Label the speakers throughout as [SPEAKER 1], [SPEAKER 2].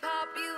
[SPEAKER 1] too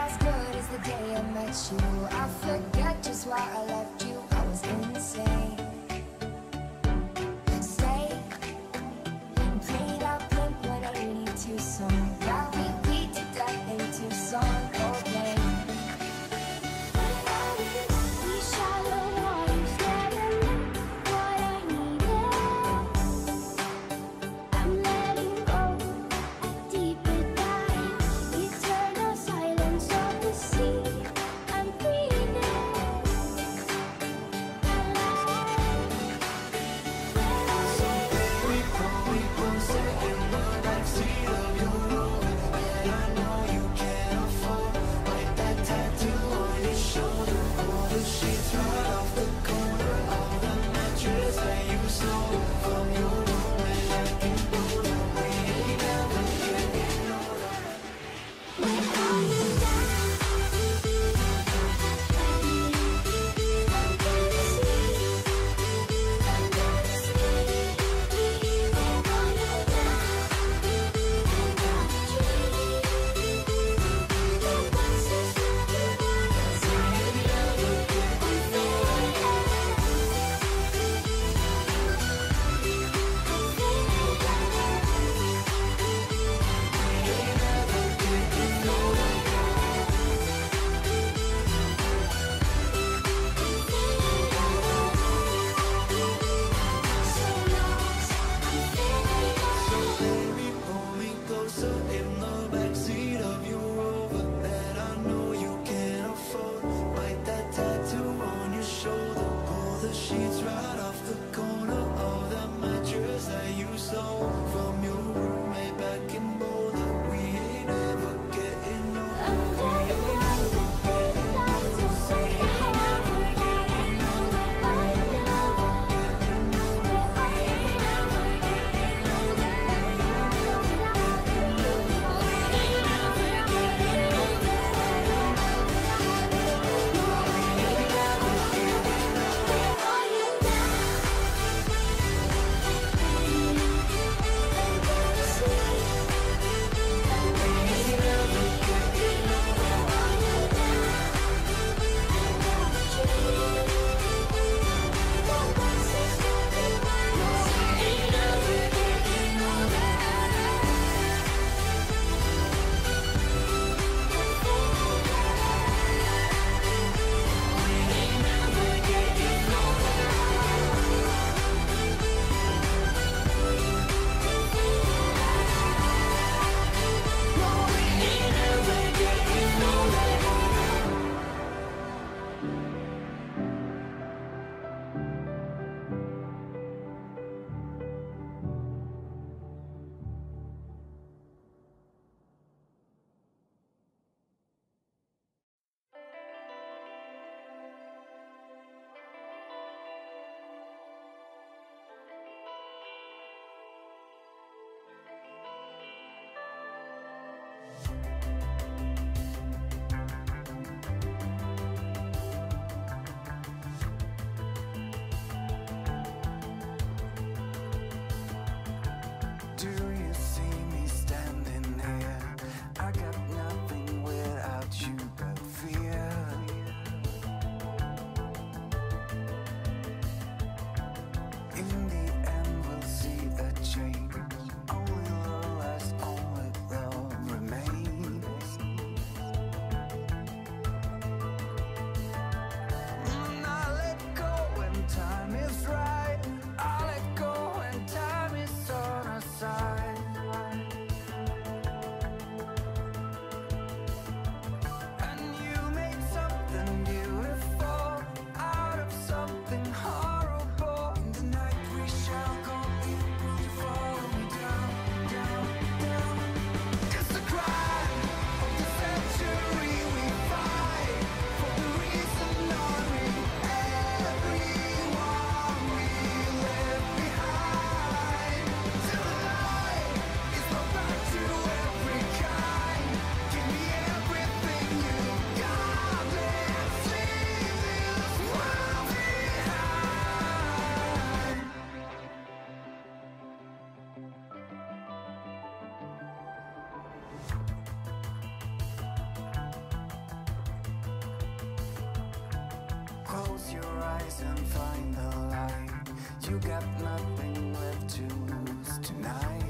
[SPEAKER 2] as good as the day I met you. I forget just why I left you, I was insane.
[SPEAKER 3] Close your eyes and find the light. You got nothing left to lose tonight.